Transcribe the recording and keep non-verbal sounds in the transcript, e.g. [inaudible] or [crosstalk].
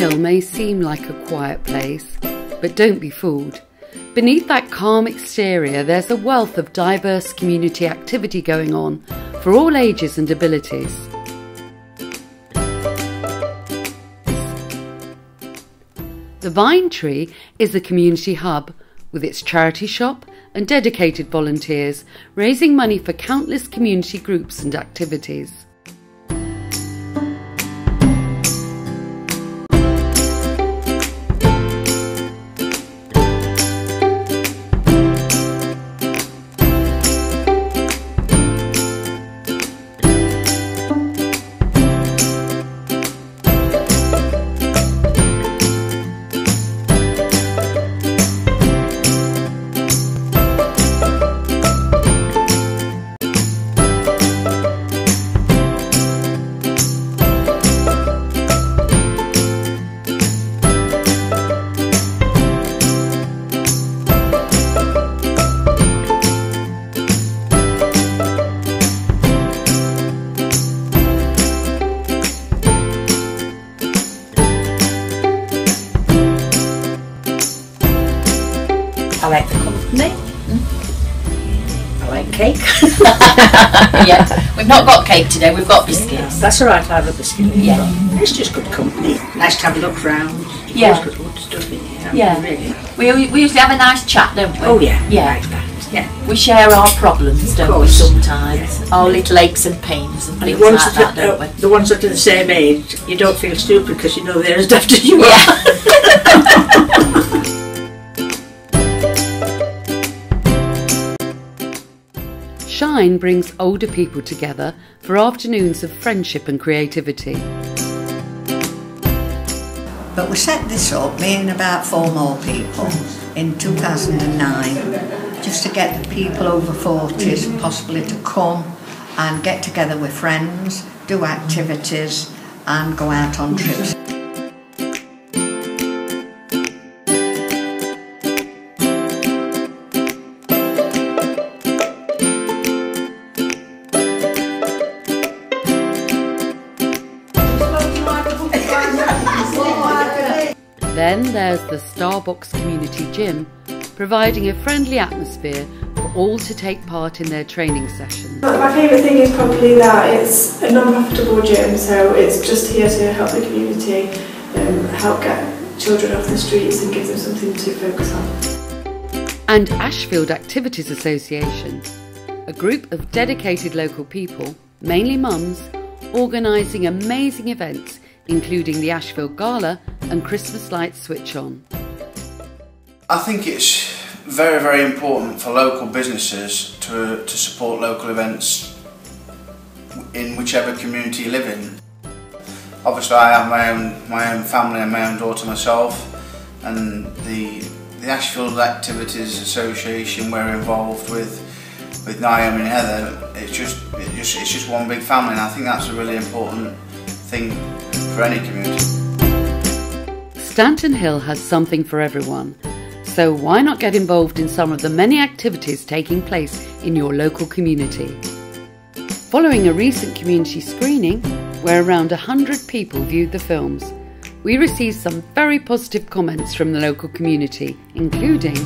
Hill may seem like a quiet place, but don't be fooled. Beneath that calm exterior, there's a wealth of diverse community activity going on for all ages and abilities. The Vine Tree is a community hub with its charity shop and dedicated volunteers raising money for countless community groups and activities. Cake. [laughs] yeah, we've not got cake today, we've got biscuits. That's all right, I have a biscuit. Yeah. It's just good company. Nice to have a look round. Yeah. Good stuff in here. Yeah. Really. We, we usually have a nice chat, don't we? Oh yeah. Yeah. Like. Yeah. We share our problems, don't we, sometimes? Our little aches and pains and And things the ones like that, that, don't we? uh, the ones that are the same age, you don't feel stupid because you know they're as daft as you are. [laughs] [laughs] Shine brings older people together for afternoons of friendship and creativity. But we set this up, me and about four more people, in 2009, just to get the people over 40s possibly to come and get together with friends, do activities, and go out on trips. Then there's the Starbucks Community Gym, providing a friendly atmosphere for all to take part in their training sessions. My favourite thing is probably that it's a non-profitable gym, so it's just here to help the community, um, help get children off the streets and give them something to focus on. And Ashfield Activities Association, a group of dedicated local people, mainly mums, organising amazing events including the Ashfield Gala and Christmas lights switch on. I think it's very, very important for local businesses to, to support local events in whichever community you live in. Obviously I have my own, my own family and my own daughter myself and the, the Activities Association we're involved with with Naomi and Heather, it's just, it just, it's just one big family and I think that's a really important thing for any community. Stanton Hill has something for everyone, so why not get involved in some of the many activities taking place in your local community? Following a recent community screening, where around 100 people viewed the films, we received some very positive comments from the local community, including